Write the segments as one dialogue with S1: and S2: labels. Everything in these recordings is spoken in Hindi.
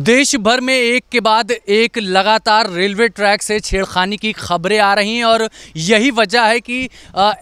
S1: देश भर में एक के बाद एक लगातार रेलवे ट्रैक से छेड़खानी की खबरें आ रही हैं और यही वजह है कि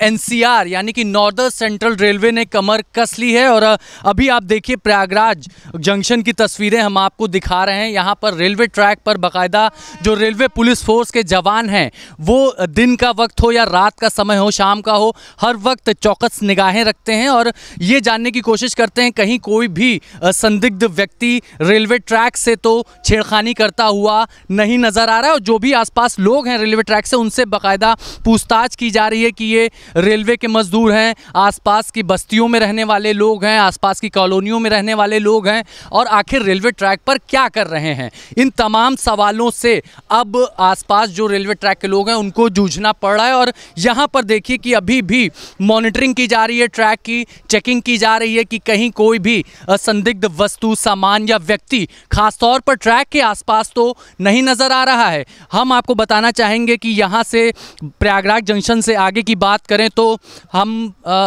S1: एनसीआर यानी कि नॉर्दर्न सेंट्रल रेलवे ने कमर कस ली है और अभी आप देखिए प्रयागराज जंक्शन की तस्वीरें हम आपको दिखा रहे हैं। यहाँ पर रेलवे ट्रैक पर बाकायदा जो रेलवे पुलिस फोर्स के जवान हैं, वो दिन का वक्त हो या रात का समय हो, शाम का हो, हर वक्त चौकस निगाहें रखते हैं और ये जानने की कोशिश करते हैं कहीं कोई भी संदिग्ध व्यक्ति रेलवे ट्रैक से तो छेड़खानी करता हुआ नहीं नज़र आ रहा है और जो भी आसपास लोग हैं रेलवे ट्रैक से, उनसे बाकायदा पूछताछ की जा रही है कि ये रेलवे के मजदूर हैं, आसपास की बस्तियों में रहने वाले लोग हैं, आसपास की कॉलोनियों में रहने वाले लोग हैं और आखिर रेलवे ट्रैक पर क्या कर रहे हैं। इन तमाम सवालों से अब आसपास जो रेलवे ट्रैक के लोग हैं, उनको जूझना पड़ रहा है और यहाँ पर देखिए कि अभी भी मॉनिटरिंग की जा रही है, ट्रैक की चेकिंग की जा रही है कि कहीं कोई भी संदिग्ध वस्तु, सामान या व्यक्ति खास खासतौर पर ट्रैक के आसपास तो नहीं नज़र आ रहा है। हम आपको बताना चाहेंगे कि यहाँ से प्रयागराज जंक्शन से आगे की बात करें तो हम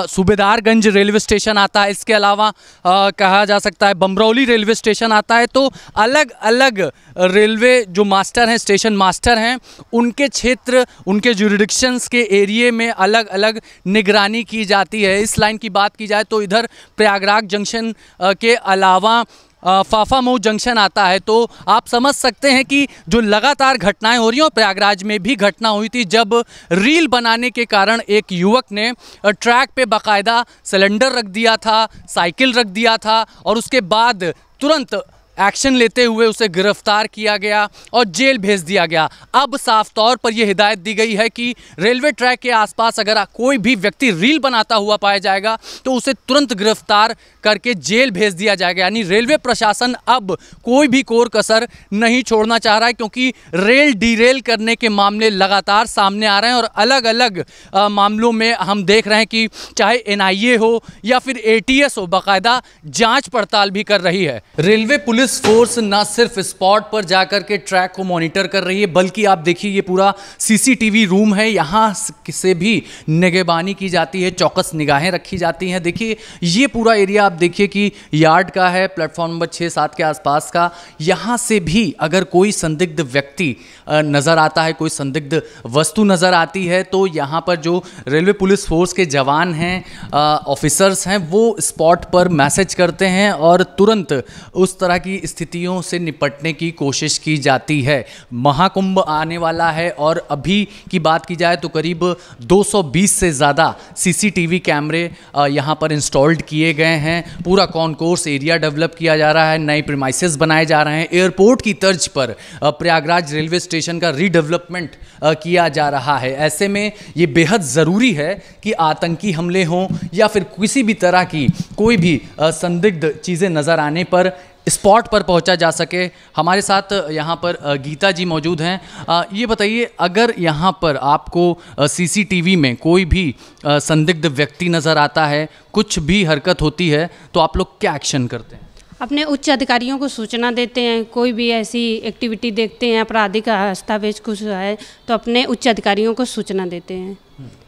S1: सूबेदारगंज रेलवे स्टेशन आता है। इसके अलावा आ, कहा जा सकता है बमरौली रेलवे स्टेशन आता है। तो अलग अलग रेलवे जो मास्टर हैं स्टेशन मास्टर हैं उनके क्षेत्र उनके जुरिडिक्शंस के एरिए में अलग अलग निगरानी की जाती है। इस लाइन की बात की जाए तो इधर प्रयागराज जंक्शन के अलावा फाफा मऊ जंक्शन आता है तो आप समझ सकते हैं कि जो लगातार घटनाएँ हो रही हैं, और प्रयागराज में भी घटना हुई थी, जब रील बनाने के कारण एक युवक ने ट्रैक पे बाकायदा सिलेंडर रख दिया था, साइकिल रख दिया था, और उसके बाद तुरंत एक्शन लेते हुए उसे गिरफ़्तार किया गया और जेल भेज दिया गया। अब साफ़ तौर पर यह हिदायत दी गई है कि रेलवे ट्रैक के आसपास अगर कोई भी व्यक्ति रील बनाता हुआ पाया जाएगा तो उसे तुरंत गिरफ़्तार करके जेल भेज दिया जाएगा। यानी रेलवे प्रशासन अब कोई भी कोर कसर नहीं छोड़ना चाह रहा है क्योंकि रेल डीरेल करने के मामले लगातार सामने आ रहे हैं और अलग अलग आ, मामलों में हम देख रहे हैं कि चाहे एनआईए हो या फिर एटीएस हो बाकायदा जाँच पड़ताल भी कर रही है। रेलवे पुलिस पुलिस फोर्स ना सिर्फ़ स्पॉट पर जाकर के ट्रैक को मॉनिटर कर रही है, बल्कि आप देखिए ये पूरा सीसीटीवी रूम है। यहाँ से भी निगेबानी की जाती है, चौकस निगाहें रखी जाती हैं। देखिए, ये पूरा एरिया आप देखिए कि यार्ड का है प्लेटफॉर्म नंबर छः, सात के आसपास का। यहाँ से भी अगर कोई संदिग्ध व्यक्ति नज़र आता है, कोई संदिग्ध वस्तु नज़र आती है तो यहाँ पर जो रेलवे पुलिस फोर्स के जवान हैं ऑफिसर्स हैं, वो स्पॉट पर मैसेज करते हैं और तुरंत उस तरह की स्थितियों से निपटने की कोशिश की जाती है। महाकुंभ आने वाला है और अभी की बात की जाए तो करीब 220 से ज़्यादा सीसीटीवी कैमरे यहाँ पर इंस्टॉल्ड किए गए हैं। पूरा कॉनकोर्स एरिया डेवलप किया जा रहा है, नए प्रमाइसेस बनाए जा रहे हैं। एयरपोर्ट की तर्ज पर प्रयागराज रेलवे स्टेशन का रीडेवलपमेंट किया जा रहा है। ऐसे में ये बेहद ज़रूरी है कि आतंकी हमले हों या फिर किसी भी तरह की कोई भी संदिग्ध चीज़ें नज़र आने पर स्पॉट पर पहुँचा जा सके। हमारे साथ यहाँ पर गीता जी मौजूद हैं। ये बताइए अगर यहाँ पर आपको सीसीटीवी में कोई भी संदिग्ध व्यक्ति नज़र आता है कुछ भी हरकत होती है तो आप लोग क्या एक्शन करते हैं?
S2: अपने उच्च अधिकारियों को सूचना देते हैं कोई भी ऐसी एक्टिविटी देखते हैं आपराधिक दस्तावेज़ कुछ है तो अपने उच्च अधिकारियों को सूचना देते हैं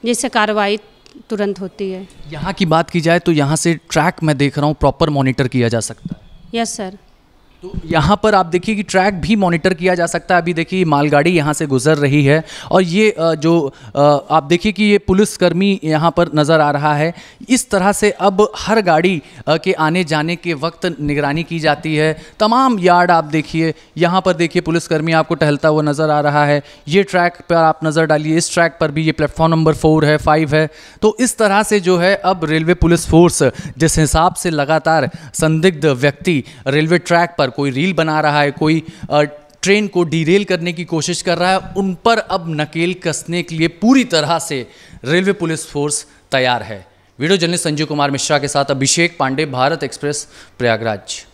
S2: जिससे कार्रवाई तुरंत होती है।
S1: यहाँ की बात की जाए तो यहाँ से ट्रैक मैं देख रहा हूँ प्रॉपर मॉनिटर किया जा सकता है।
S2: Yes, sir.
S1: तो यहाँ पर आप देखिए कि ट्रैक भी मॉनिटर किया जा सकता है। अभी देखिए मालगाड़ी यहाँ से गुजर रही है और ये जो आप देखिए कि ये पुलिसकर्मी यहाँ पर नज़र आ रहा है। इस तरह से अब हर गाड़ी के आने जाने के वक्त निगरानी की जाती है। तमाम यार्ड आप देखिए, यहाँ पर देखिए पुलिसकर्मी आपको टहलता हुआ नज़र आ रहा है। ये ट्रैक पर आप नज़र डालिए, इस ट्रैक पर भी ये प्लेटफॉर्म नंबर फोर है फाइव है। तो इस तरह से जो है अब रेलवे पुलिस फोर्स जिस हिसाब से लगातार संदिग्ध व्यक्ति रेलवे ट्रैक पर कोई रील बना रहा है, कोई ट्रेन को डीरेल करने की कोशिश कर रहा है, उन पर अब नकेल कसने के लिए पूरी तरह से रेलवे पुलिस फोर्स तैयार है। वीडियो जर्नलिस्ट संजीव कुमार मिश्रा के साथ अभिषेक पांडे, भारत एक्सप्रेस, प्रयागराज।